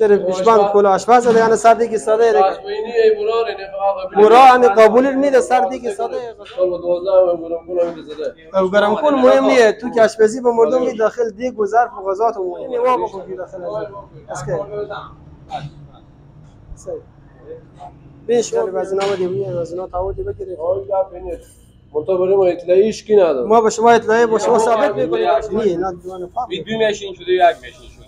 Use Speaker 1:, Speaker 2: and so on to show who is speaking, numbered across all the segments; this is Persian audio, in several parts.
Speaker 1: چرا پیشبان کلا آشپز ده یعنی سردی که ساده
Speaker 2: قبیل
Speaker 1: برا یعنی قبول نیده سردی که ساده.
Speaker 2: با
Speaker 1: او گرم کن مهم نیه. تو که آشپزی به مردم می داخل دیگ و ظرف و غذات و مهم نیه. وا بکن که داخل از که. بیش ولی بعضی نامه دیویه از اینا تعهدی بگیرید
Speaker 2: برای ما اطلاعیش کی
Speaker 1: ما به شما اطلاعیه با شما ثابت می‌کنیم. نه نه دیوانه فهم
Speaker 3: دو ماشین شده یک ماشین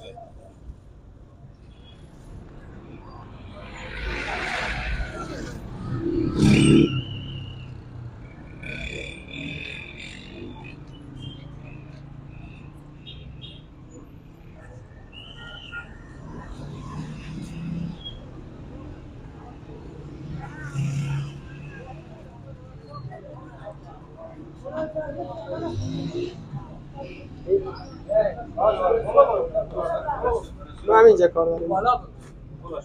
Speaker 1: ما همینجا کار داریم.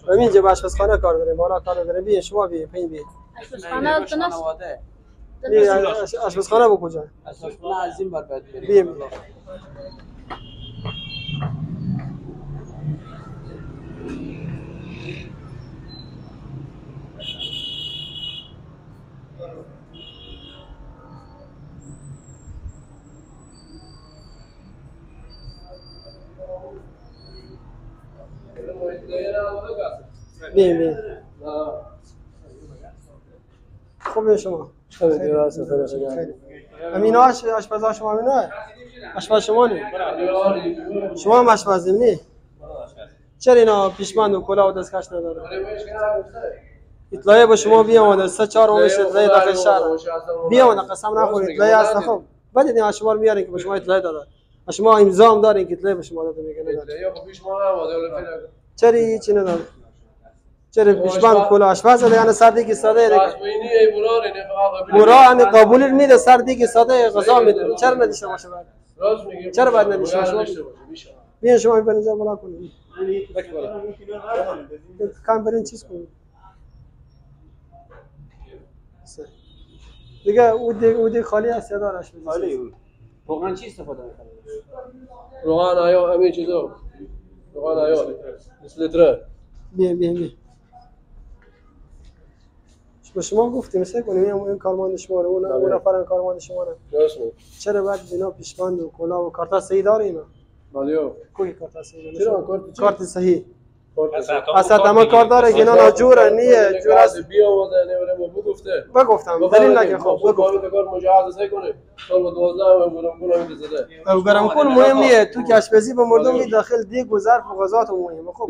Speaker 1: همینجا به آشپزخانه کار داریم. بالا کار داریم. بیه شما بیه پایین بیه آش- آشپزخانه با کجا؟
Speaker 4: از این بر باید بریم.
Speaker 1: بیه بیه بیه خوبه شما. خیلی. امینا آش آشپزا شما امینا آشپز شما نی. شما هم آشپزیم نی؟ چرا اینا پیشمند و کلاه و دستکش نداره؟ اطلاعیه با شما بیامده سه چهار ماهش اطلاعیه داخل شهر. بیامده قسم نخورید اطلاعیه هست خب بعد این شما رو میارین که به شما اطلاعیه داده شما امضا هم دارین که اطلاعیه به شما داده میگه نداره. چرا هیچی نداره؟ چرا پیشمند کلاه آشپز ده یعنی سردی که ساده ده برا یعنی قبول نیده سردی که ساده غذا میده. چرا ندیشه باشه بعد؟
Speaker 2: راست میگی
Speaker 1: چرا باید ندیشه
Speaker 2: باشه،.
Speaker 1: بیاین شما برین اینجا بالا. کنید کام برین چیز کنید. دیگه او دیگه او دیگه خالی یا دارش
Speaker 4: خالی واقعا چی استفاده می‌کنه؟
Speaker 2: روغن آیا همین چیزا. روغن آیا مثل
Speaker 1: بیا بیا بیا. به شما گفتیم سه کنیم این این کارمند شما رو اون اون نفر کارمند شما رو. چرا بعد بنا پیشبند و کلاه و کارت صحیح داره اینا؟
Speaker 2: مالیو
Speaker 1: کوی کارت صحیح
Speaker 2: چرا؟
Speaker 1: داره
Speaker 2: کارت چی؟
Speaker 1: کارت صحیح.
Speaker 2: کارت
Speaker 1: اصلا تمام کار داره که اینا ناجوره نیه جور است.
Speaker 2: بیا آمده نمیره ما بگفته
Speaker 1: بگفتم دلیل نگه خب بگو
Speaker 2: بگو کار مجاز سه کنه. سال با دوازده هم برام کنم این زده.
Speaker 1: او گرم کن مهم نیه. تو که آشپزی به مردم می داخل دیگ و ظرف و غذات مهمه خب.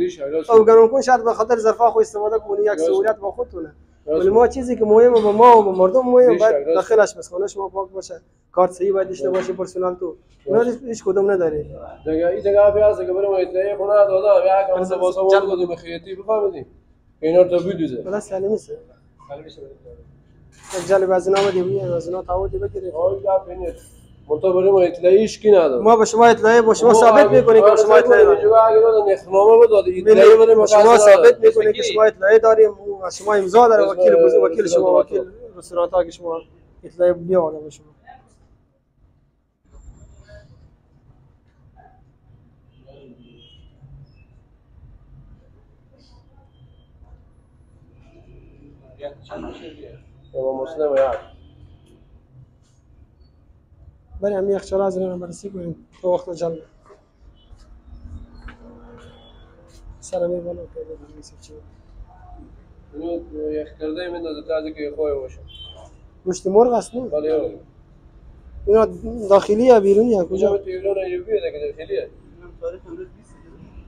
Speaker 1: او گرم کن شاید به خاطر ظرفا خو استفاده کنی یک سهولت با خودتونه. ولی ما چیزی که مهمه به ما و به مردم مهم
Speaker 2: بیشتر،
Speaker 1: باید. داخل آشپزخانه شما پاک باشه کارت صحیح باید داشته باشه پرسنل تو. اینا رو هیچ کدوم نداری
Speaker 2: دیگه این دیگه پیاز که برام اطلاعیه خونه دادا یا کام سه واسه
Speaker 1: جل-
Speaker 2: ما گفتم خیاطی بفهمید اینا تو بدوزه
Speaker 1: بلا یک جلی بعضی نامه دیویه از اینا تعهدی بگیرید
Speaker 2: آن گپ اینه. منتها ما اطلاعیش کی نداد
Speaker 1: ما به شما اطلاعیه با شما ثابت می‌کنیم که شما اطلاعیه داریم
Speaker 2: اگه اطلاعیه برای ما
Speaker 1: شما ثابت می‌کنیم که شما اطلاعیه داریم شما امضا داره وکیل بزرگ وکیل شما وکیل رستوران که شما اطلاعیه بیاورده به شما
Speaker 2: امام مسلم
Speaker 1: برای همین یخچال از اینا بررسی کنیم. تو وقت جمع سرمی بالا که چی؟
Speaker 2: اینو یک کرده میندازه تا از که خواه باشه.
Speaker 1: گوشت مرغ است نه؟
Speaker 2: ولی
Speaker 1: اینا داخلی یا بیرونی یا
Speaker 2: کجا؟
Speaker 1: کجا
Speaker 2: تو ایران ایوبی دیگه داخلیه.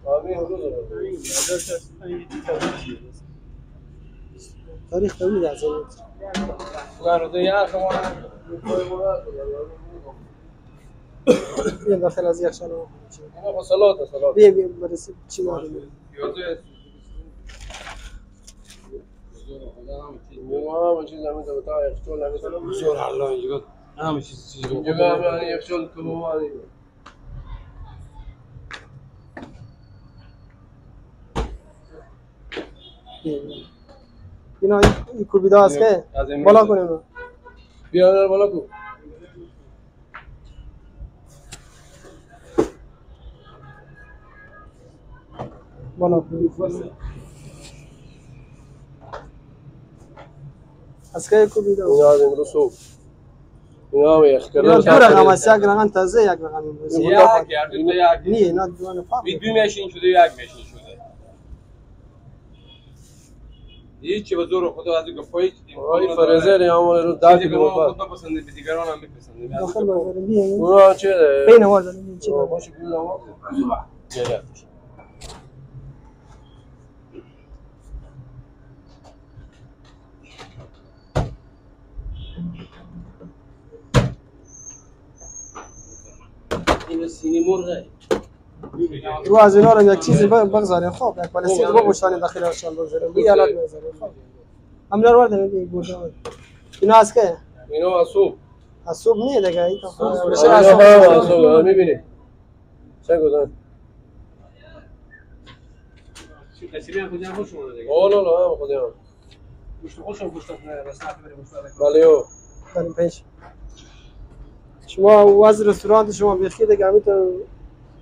Speaker 2: آمین روز
Speaker 1: تاریخ طویل از این
Speaker 2: گارده یا شما
Speaker 1: بیا داخل از یخچال
Speaker 2: اینا با صلات صلات.
Speaker 1: بیا بیا بررسی چی معلومه
Speaker 2: ما چیز همین تو تا یخچال همین
Speaker 4: زور الله اینجا همه چیز چیز
Speaker 2: اینجا همین یخچال
Speaker 1: اینا این کوبیدا است که بالا. کنیم.
Speaker 2: بیا بالا کو
Speaker 1: بالا از که کوبیدم
Speaker 2: اینا از امروز صبح اینا هم یخ
Speaker 1: اینا
Speaker 2: کردن
Speaker 1: دو رقم است یک رقم تازه یک رقم امروز
Speaker 3: یک گردون تا یک
Speaker 1: نه اینا دوان فرق
Speaker 3: بی دو ماشین شده یک ماشین شده هیچی به زور خدا از اینکه پایین
Speaker 2: آی فرزر یا مال رو در
Speaker 3: چیزی که
Speaker 2: که
Speaker 3: ما
Speaker 2: بود
Speaker 3: خود بپسندیم به دیگران هم میپسندیم.
Speaker 1: داخل بازار بیه
Speaker 2: اونا چه ده
Speaker 1: بین وارد نمی چی داره؟
Speaker 2: باشه بودم گرفت
Speaker 4: این سینی مرغه
Speaker 1: رو از اینا رو یک چیزی بگذاریم. خب یک پلاستیک رو بگوشانیم داخل آشان بگذاریم. بی حالت بگذاریم. خب. همین رو ورده نمی گوشه اینا از که؟
Speaker 2: اینا از صبح.
Speaker 1: از صبح نیه دیگه. این تا میشه از
Speaker 2: هم
Speaker 1: صبح.
Speaker 2: صبح. می‌بینی. چه گذاشت
Speaker 4: کسی هم کجا خوش اومده دیگه
Speaker 2: اوه لا لا هم. خودم
Speaker 4: گوشت خوشم گوشت بس نفر بریم
Speaker 2: بله
Speaker 1: بریم پیش. شما از رستوران شما بیخی دیگه همین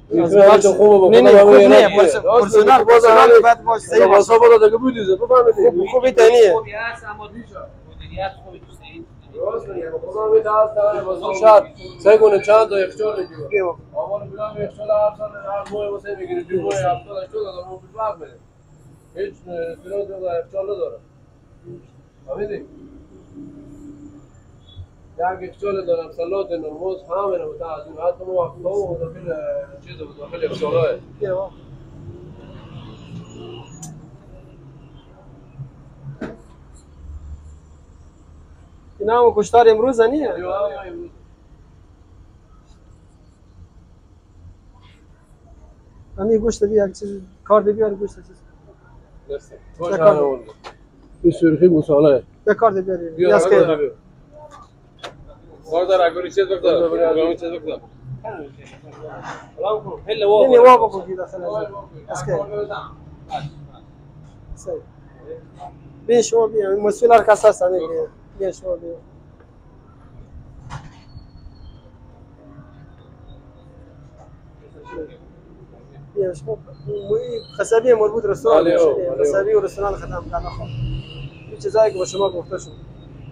Speaker 2: خوب
Speaker 1: نه نه خوب نه
Speaker 2: اینا
Speaker 1: پرس-
Speaker 2: دیگه.
Speaker 1: پرسونال
Speaker 2: باز
Speaker 1: پرسونال
Speaker 2: همه-
Speaker 1: باید باش صحیح باشه
Speaker 2: بالا دیگه بودیزه بفهمید
Speaker 1: خوب خوبی تنیه
Speaker 4: خوبی هست اما مدیریت خوبی دوست دارید
Speaker 2: سعی کنه چند تا یخچال بگیره بلان به یخچال هر سال هر ماه واسه می‌گیره دو ماه هفتاد هشتاد ماه فرق بده هیچ تو یخچال نداره فهمیدی یک یخچال دارم سلات نموز همه رو از این حتی وقت و داخل چیز بود داخل
Speaker 1: بیا. اینا هم کشتار امروز نیه همین گوشت بیا یک چیز کار بیار گوشت چیز
Speaker 2: این سرخی مساله
Speaker 1: یک کار دی بیار واقدر أقول
Speaker 3: لك كيف بقدر أقول لك كيف بقدر
Speaker 4: هلا
Speaker 1: واقف هلا واقف كذا خلاص اسكت ليش هو بيه المسؤول لك أساس عليك ليش هو بيه مش خسابيه مربوط رسول خسابيه ورسول خدام كان اخو الجزائر وشمال مفتشوا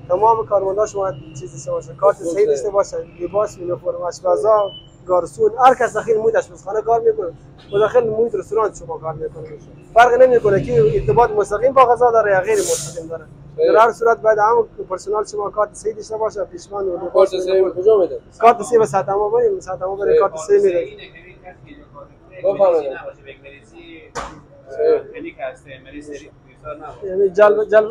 Speaker 1: تمام کارمندا شما چیزی شما باشه کارت صحیح داشته باشه لباس یونیفرم آشپزا گارسون هر کس داخل محیط آشپزخانه کار می‌کنه. و داخل محیط رستوران شما کار می‌کنه. فرق نمی‌کنه که ارتباط مستقیم با غذا داره یا غیر مستقیم داره. در هر صورت باید هم پرسنل شما کارت صحیح داشته باشه پیشمان و
Speaker 2: کارت
Speaker 1: یونیفرم.
Speaker 2: کجا میده
Speaker 1: کارت صحیح به ساعت ما بریم ساعت ما بریم کارت صحیح میده یعنی جلب جلب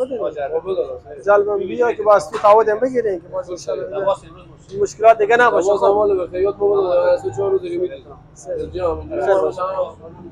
Speaker 1: جلب بیا که باز تو تعهد هم بگیرین که باز ان شاء الله مشکلات دیگه نباشه.
Speaker 2: باشه
Speaker 1: خب
Speaker 2: مال به خیاط بود از سه چهار روز دیگه میده جام
Speaker 1: خیر